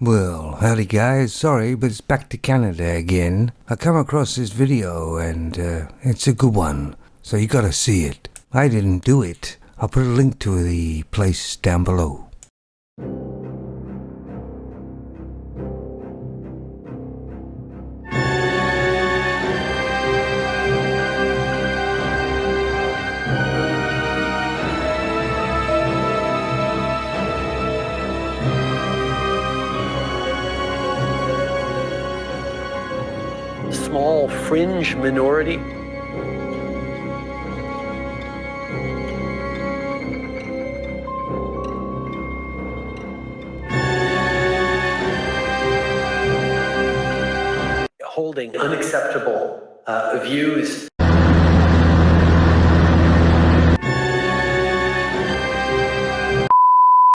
Well, howdy guys, sorry, but it's back to Canada again. I come across this video and uh, it's a good one, so you gotta see it. I didn't do it. I'll put a link to the place down below. Small fringe minority. Holding unacceptable uh, views